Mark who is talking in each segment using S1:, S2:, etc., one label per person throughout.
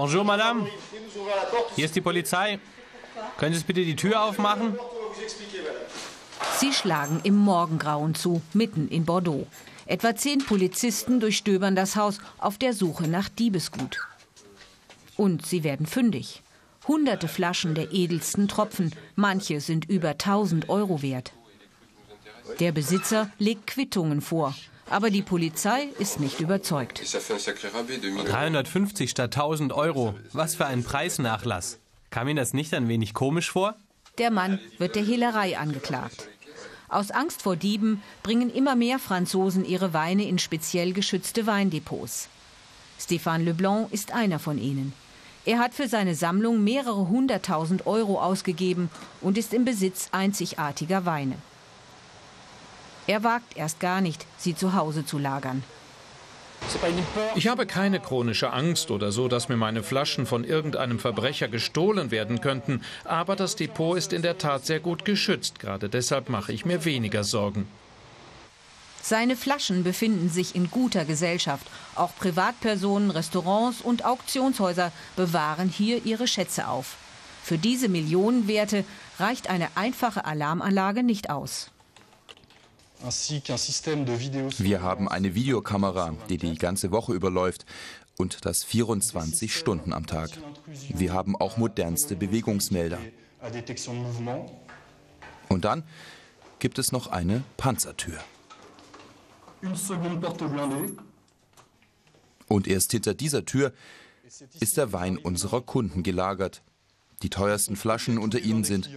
S1: Bonjour, Madame. Hier ist die Polizei. Können Sie bitte die Tür aufmachen?
S2: Sie schlagen im Morgengrauen zu, mitten in Bordeaux. Etwa zehn Polizisten durchstöbern das Haus auf der Suche nach Diebesgut. Und sie werden fündig. Hunderte Flaschen der edelsten Tropfen, manche sind über 1000 Euro wert. Der Besitzer legt Quittungen vor, aber die Polizei ist nicht überzeugt.
S1: 350 statt 1000 Euro. Was für ein Preisnachlass. Kam Ihnen das nicht ein wenig komisch vor?
S2: Der Mann wird der Hehlerei angeklagt. Aus Angst vor Dieben bringen immer mehr Franzosen ihre Weine in speziell geschützte Weindepots. Stéphane Leblanc ist einer von ihnen. Er hat für seine Sammlung mehrere hunderttausend Euro ausgegeben und ist im Besitz einzigartiger Weine. Er wagt erst gar nicht, sie zu Hause zu lagern.
S3: Ich habe keine chronische Angst oder so, dass mir meine Flaschen von irgendeinem Verbrecher gestohlen werden könnten, aber das Depot ist in der Tat sehr gut geschützt. Gerade deshalb mache ich mir weniger Sorgen.
S2: Seine Flaschen befinden sich in guter Gesellschaft. Auch Privatpersonen, Restaurants und Auktionshäuser bewahren hier ihre Schätze auf. Für diese Millionenwerte reicht eine einfache Alarmanlage nicht aus.
S4: Wir haben eine Videokamera, die die ganze Woche überläuft und das 24 Stunden am Tag. Wir haben auch modernste Bewegungsmelder. Und dann gibt es noch eine Panzertür. Und erst hinter dieser Tür ist der Wein unserer Kunden gelagert. Die teuersten Flaschen unter ihnen sind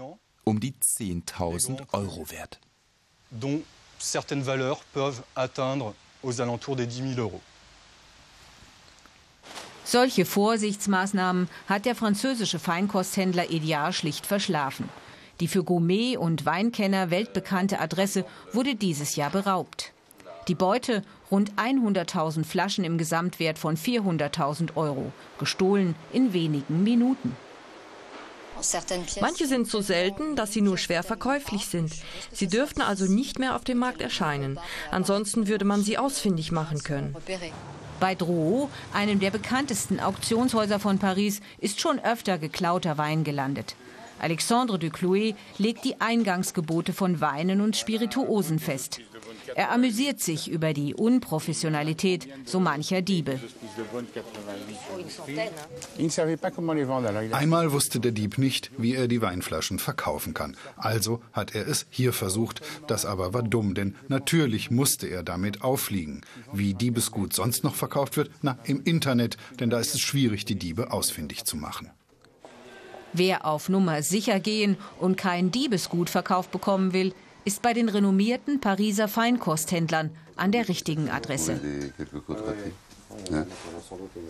S4: um die 10.000 Euro wert
S5: certaines valeurs peuvent atteindre aux alentours des 10 000 euros.
S2: Solche Vorsichtsmaßnahmen hat der französische Feinkosthändler Ediard schlicht verschlafen. Die für Gourmet und Weinkenner weltbekannte Adresse wurde dieses Jahr beraubt. Die Beute rund 100.000 Flaschen im Gesamtwert von 400.000 Euro, gestohlen in wenigen Minuten.
S6: Manche sind so selten, dass sie nur schwer verkäuflich sind. Sie dürften also nicht mehr auf dem Markt erscheinen. Ansonsten würde man sie ausfindig machen können.
S2: Bei Drouot, einem der bekanntesten Auktionshäuser von Paris, ist schon öfter geklauter Wein gelandet. Alexandre Duclouet legt die Eingangsgebote von Weinen und Spirituosen fest. Er amüsiert sich über die Unprofessionalität so mancher Diebe.
S7: Einmal wusste der Dieb nicht, wie er die Weinflaschen verkaufen kann. Also hat er es hier versucht. Das aber war dumm, denn natürlich musste er damit auffliegen. Wie Diebesgut sonst noch verkauft wird? Na, im Internet, denn da ist es schwierig, die Diebe ausfindig zu machen.
S2: Wer auf Nummer sicher gehen und kein Diebesgut verkauft bekommen will, ist bei den renommierten Pariser Feinkosthändlern an der richtigen Adresse.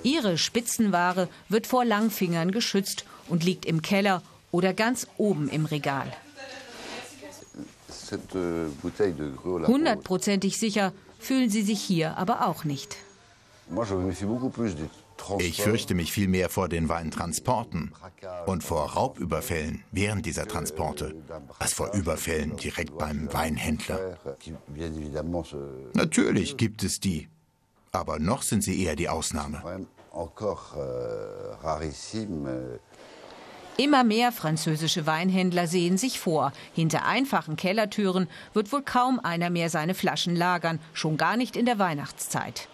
S2: Ihre Spitzenware wird vor Langfingern geschützt und liegt im Keller oder ganz oben im Regal. Hundertprozentig sicher fühlen sie sich hier aber auch nicht.
S8: Ich fürchte mich vielmehr vor den Weintransporten und vor Raubüberfällen während dieser Transporte, als vor Überfällen direkt beim Weinhändler. Natürlich gibt es die, aber noch sind sie eher die Ausnahme.
S2: Immer mehr französische Weinhändler sehen sich vor. Hinter einfachen Kellertüren wird wohl kaum einer mehr seine Flaschen lagern, schon gar nicht in der Weihnachtszeit.